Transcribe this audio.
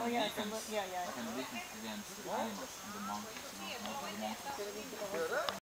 oh, yeah, can, yeah, yeah. The animals, and the monkeys, you know, the monkeys.